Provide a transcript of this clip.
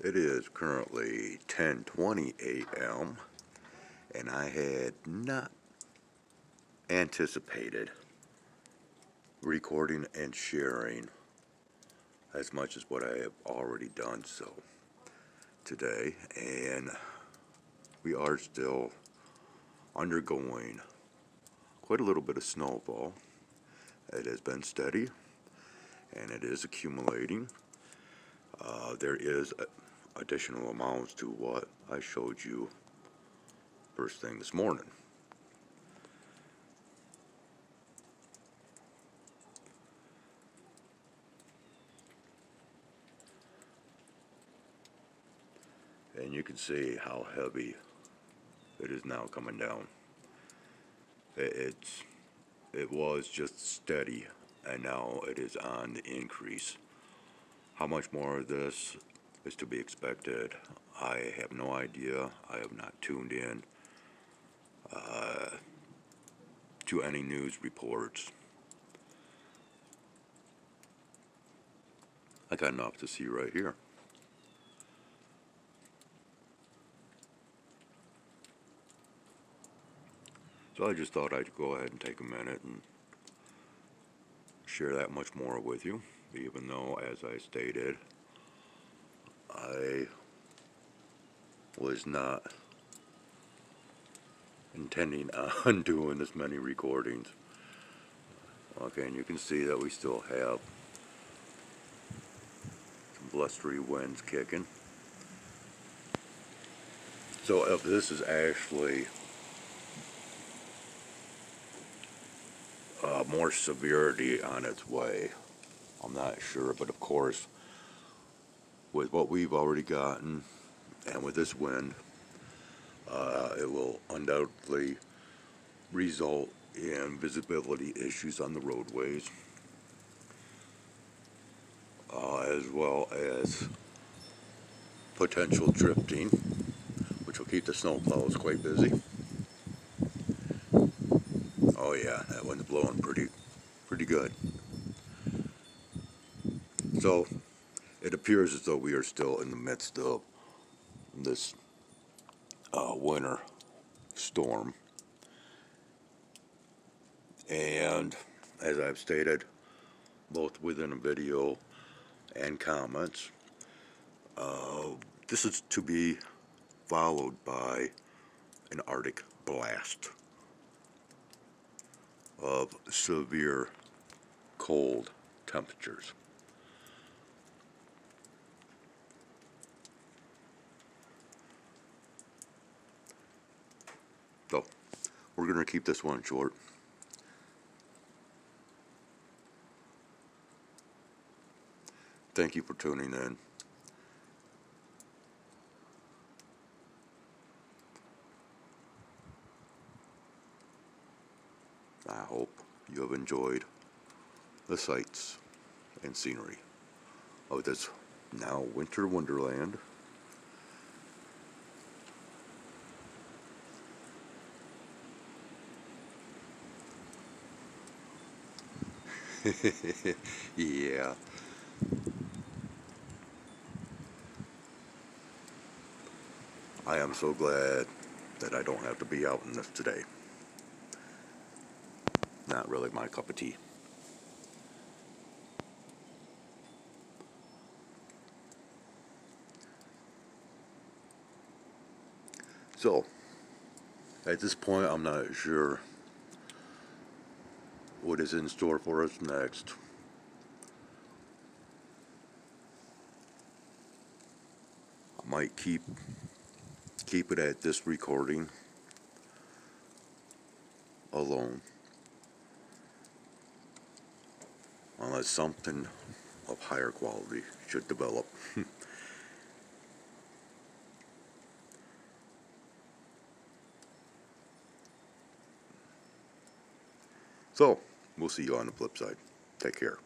It is currently 10:20 a.m. and I had not anticipated recording and sharing as much as what I have already done so today and we are still undergoing quite a little bit of snowfall. It has been steady and it is accumulating. Uh, there is a, additional amounts to what I showed you first thing this morning. And you can see how heavy it is now coming down. It, it's, it was just steady and now it is on the increase. How much more of this is to be expected? I have no idea. I have not tuned in uh, to any news reports. I got enough to see right here. So I just thought I'd go ahead and take a minute and share that much more with you, even though, as I stated, I was not intending on doing this many recordings. Okay, and you can see that we still have some blustery winds kicking. So if this is actually uh, more severity on its way. I'm not sure, but of course, with what we've already gotten and with this wind, uh, it will undoubtedly result in visibility issues on the roadways, uh, as well as potential drifting, which will keep the snowplows quite busy. Oh yeah, that wind's blowing pretty, pretty good. So, it appears as though we are still in the midst of this uh, winter storm. And as I've stated, both within a video and comments, uh, this is to be followed by an Arctic blast of severe cold temperatures. So, we're going to keep this one short. Thank you for tuning in. I hope you have enjoyed the sights and scenery of this now winter wonderland. yeah. I am so glad that I don't have to be out in this today not really my cup of tea. So, at this point, I'm not sure what is in store for us next. I might keep keep it at this recording alone. unless something of higher quality should develop. so, we'll see you on the flip side. Take care.